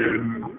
Christian